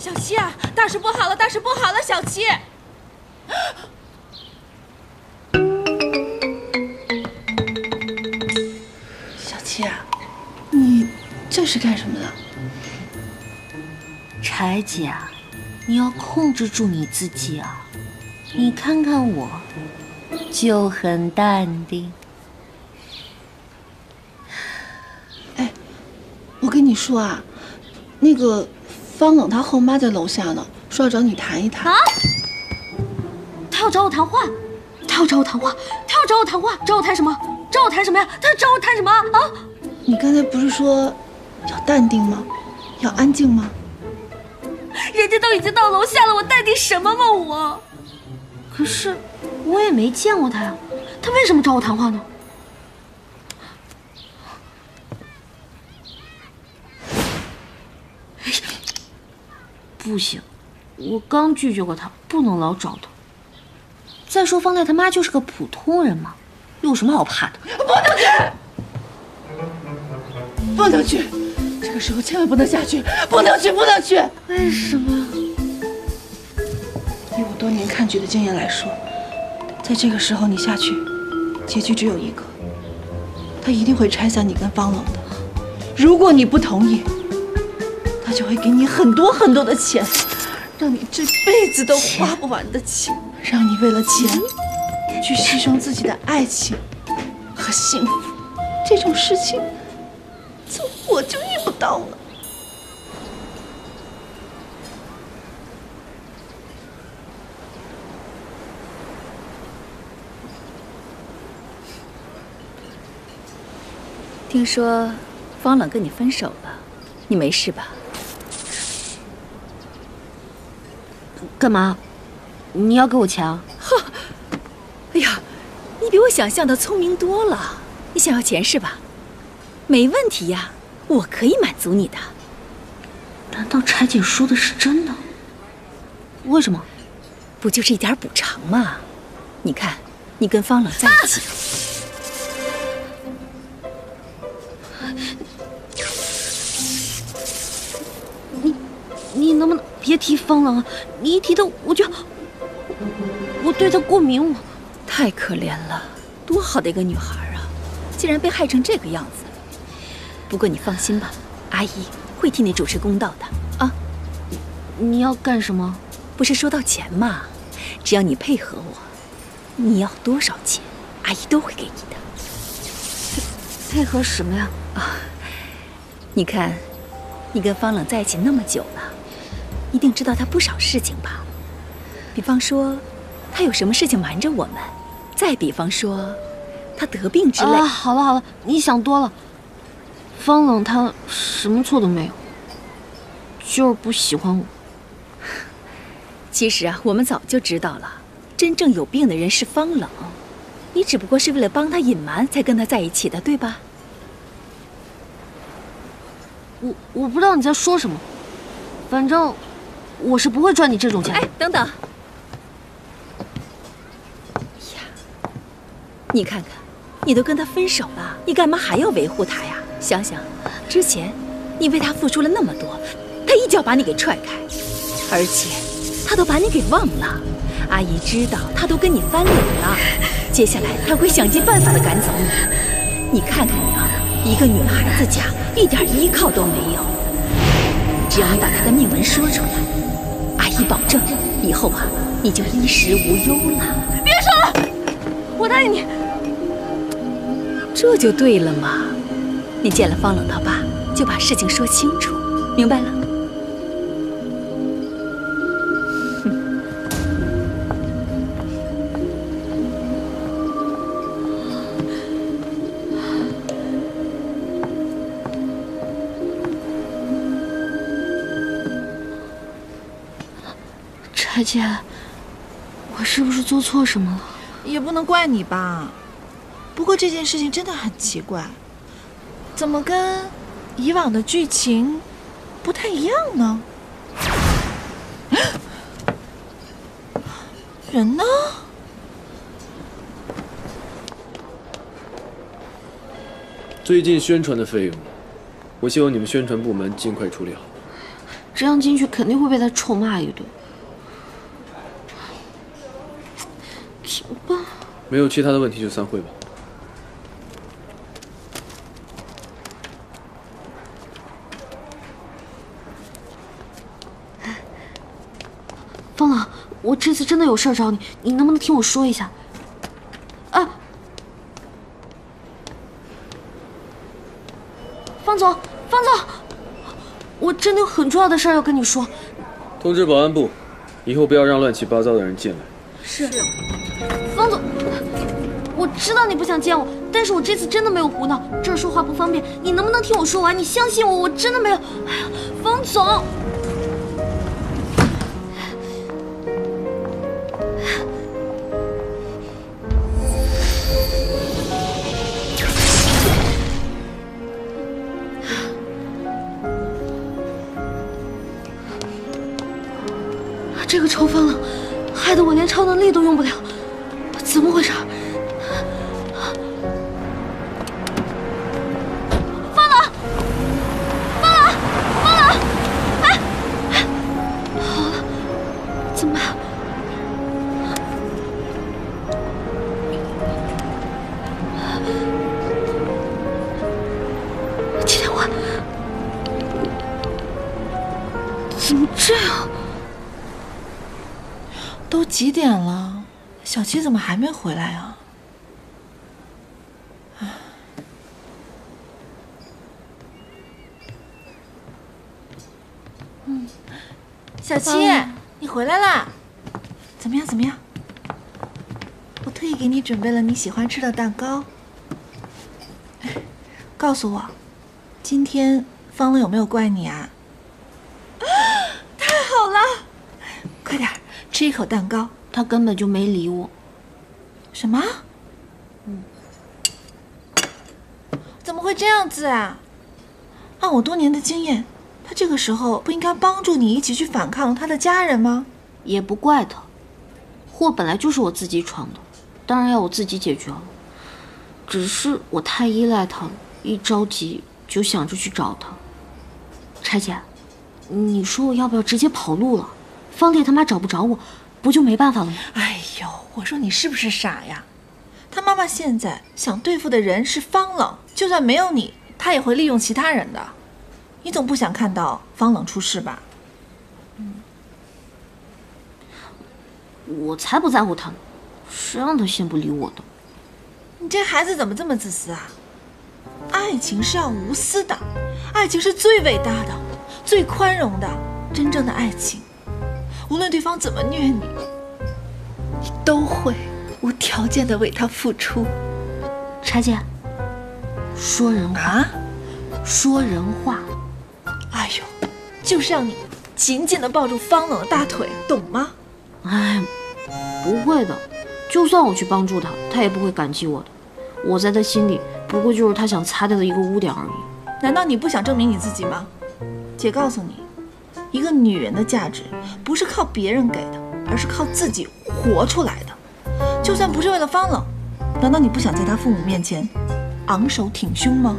小七啊，大事不好了，大事不好了，小七！小七啊，你这是干什么的？柴姐啊，你要控制住你自己啊！你看看我，就很淡定。哎，我跟你说啊，那个方冷他后妈在楼下呢，说要找你谈一谈。啊？他要找我谈话？他要找我谈话？他要找我谈话？找我谈什么？找我谈什么呀？他要找我谈什么啊？你刚才不是说要淡定吗？要安静吗？人家都已经到楼下了，我淡定什么嘛我？可是我也没见过他呀，他为什么找我谈话呢？不行，我刚拒绝过他，不能老找他。再说方太他妈就是个普通人嘛，有什么好怕的？不能去，不能去，这个时候千万不能下去，不能去，不能去。为什么？以我多年看剧的经验来说，在这个时候你下去，结局只有一个，他一定会拆散你跟方冷的。如果你不同意，他就会给你很多很多的钱，让你这辈子都花不完的钱，让你为了钱去牺牲自己的爱情和幸福。这种事情，怎么我就遇不到呢？听说方冷跟你分手了，你没事吧？干嘛？你要给我钱啊？哈，哎呀，你比我想象的聪明多了。你想要钱是吧？没问题呀，我可以满足你的。难道柴姐说的是真的？为什么？不就是一点补偿吗？你看，你跟方冷在一起。你，你能不能别提方冷啊？你一提他，我就我对他过敏。我太可怜了，多好的一个女孩啊，竟然被害成这个样子。不过你放心吧，阿姨会替你主持公道的啊。你要干什么？不是说到钱吗？只要你配合我，你要多少钱，阿姨都会给你的。配合什么呀？啊，你看，你跟方冷在一起那么久了，一定知道他不少事情吧？比方说，他有什么事情瞒着我们；再比方说，他得病之类。啊，好了好了，你想多了。方冷他什么错都没有，就是不喜欢我。其实啊，我们早就知道了，真正有病的人是方冷，你只不过是为了帮他隐瞒才跟他在一起的，对吧？我我不知道你在说什么，反正我是不会赚你这种钱。哎，等等！呀，你看看，你都跟他分手了，你干嘛还要维护他呀？想想，之前你为他付出了那么多，他一脚把你给踹开，而且他都把你给忘了。阿姨知道他都跟你翻脸了，接下来他会想尽办法的赶走你。你看看你啊，一个女孩子家一点依靠都没有。只要你把他的命门说出来，姨保证以后啊，你就衣食无忧了。别说了，我答应你。这就对了嘛。你见了方冷他爸，就把事情说清楚，明白了？柴姐，我是不是做错什么了？也不能怪你吧。不过这件事情真的很奇怪。怎么跟以往的剧情不太一样呢？人呢？最近宣传的费用，我希望你们宣传部门尽快处理好。这样进去肯定会被他臭骂一顿。怎么办？没有其他的问题就散会吧。方朗，我这次真的有事儿找你，你能不能听我说一下？啊，方总，方总，我真的有很重要的事儿要跟你说。通知保安部，以后不要让乱七八糟的人进来。是，知道你不想见我，但是我这次真的没有胡闹，这儿说话不方便，你能不能听我说完？你相信我，我真的没有。哎呀，方总。这个臭方冷，害得我连超能力都用不了，怎么回事？都几点了？小七怎么还没回来啊？嗯，小七，你回来啦？怎么样？怎么样？我特意给你准备了你喜欢吃的蛋糕。告诉我，今天方乐有没有怪你啊？太好了！快点吃一口蛋糕。他根本就没理我。什么？嗯，怎么会这样子啊？按我多年的经验，他这个时候不应该帮助你一起去反抗他的家人吗？也不怪他，祸本来就是我自己闯的，当然要我自己解决了。只是我太依赖他了，一着急就想着去找他。柴姐，你说我要不要直接跑路了？方烈他妈找不着我。不就没办法了吗？哎呦，我说你是不是傻呀？他妈妈现在想对付的人是方冷，就算没有你，他也会利用其他人的。你总不想看到方冷出事吧？嗯，我才不在乎他呢，谁让他先不理我的？你这孩子怎么这么自私啊？爱情是要无私的，爱情是最伟大的、最宽容的，真正的爱情。无论对方怎么虐你，你都会无条件的为他付出。茶姐，说人话，说人话。哎呦，就是让你紧紧的抱住方冷的大腿，懂吗？哎，不会的，就算我去帮助他，他也不会感激我的。我在他心里，不过就是他想擦掉的一个污点而已。难道你不想证明你自己吗？姐告诉你。一个女人的价值不是靠别人给的，而是靠自己活出来的。就算不是为了方冷，难道你不想在他父母面前昂首挺胸吗？